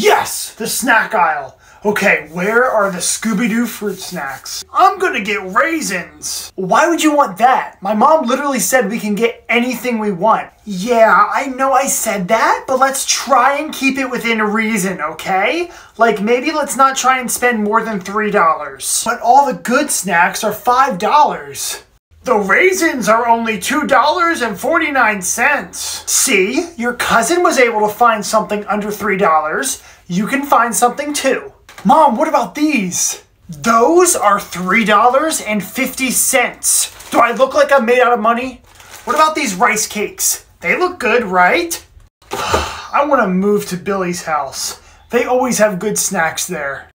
Yes, the snack aisle. Okay, where are the Scooby-Doo fruit snacks? I'm gonna get raisins. Why would you want that? My mom literally said we can get anything we want. Yeah, I know I said that, but let's try and keep it within reason, okay? Like maybe let's not try and spend more than $3. But all the good snacks are $5. The raisins are only $2.49. See, your cousin was able to find something under $3. You can find something too. Mom, what about these? Those are $3.50. Do I look like I'm made out of money? What about these rice cakes? They look good, right? I want to move to Billy's house. They always have good snacks there.